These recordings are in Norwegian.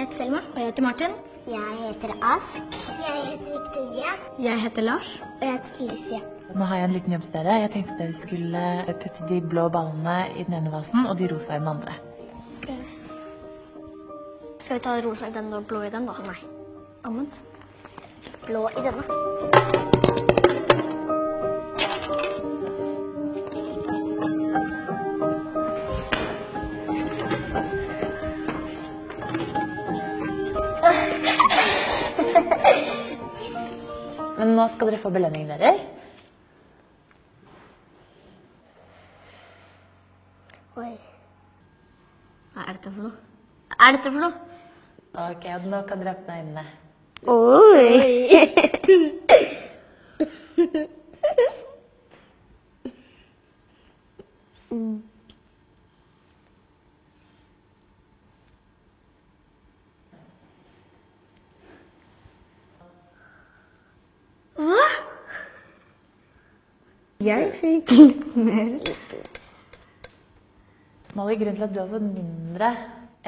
Jeg heter Selma. Og jeg heter Martin. Jeg heter Ask. Jeg heter Victoria. Jeg heter Lars. Og jeg heter Felicia. Nå har jeg en liten jobb til dere. Jeg tenkte dere skulle putte de blå ballene i den ene vasen og de rosa i den andre. Skal vi ta rosa i den og blå i den, da? Nei. Omvendt. Blå i denne. Men nå skal dere få belønningen deres. Oi. Hva er dette for noe? Hva er dette for noe? Ok, og nå kan dere åpne øynene. Oi. Hva? Jeg fikk litt mer. Molly, grunnen til at du har fått mindre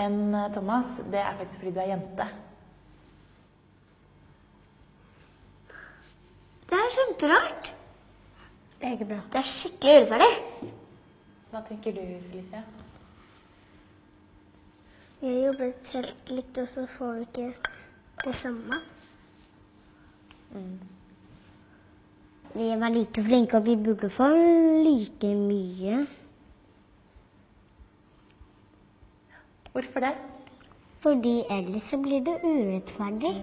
enn eh, Thomas, det er faktisk fordi du er jente. Det er kjemperart. Det er ikke bra. Det er skikkelig urettferdig. Hva tenker du, Felicia? Jeg jobbet helt likt, og så får vi ikke det samme. Vi var like flinke, og vi burde få like mye. Hvorfor det? Fordi ellers så blir det urettferdig.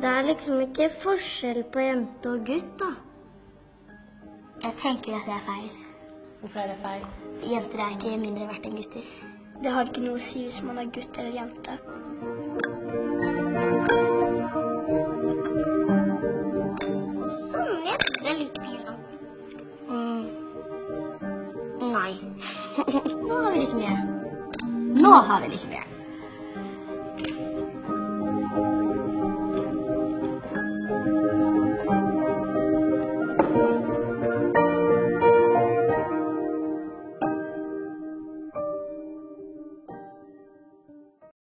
Det er liksom ikke forskjell på jente og gutt, da. Jeg tenker at det er feil. Hvorfor er det feil? Jenter er ikke mindre verdt enn gutter. Det har ikke noe å si hvis man er gutt eller jente. Nå har vi litt mer. Nå har vi like mye.